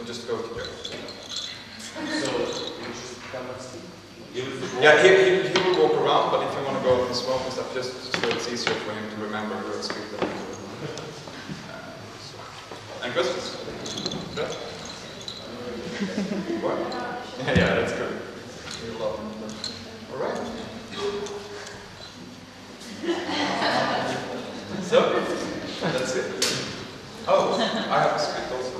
and just go together. So, you just come and speak. Give us the Yeah, he, he, he will walk around, but if you want to go and smoke and stuff, just so it's easier for him to remember who to speak to. And questions? Good? What? Yeah, yeah, that's good. All right. So, that's it. Oh, I have to speak also.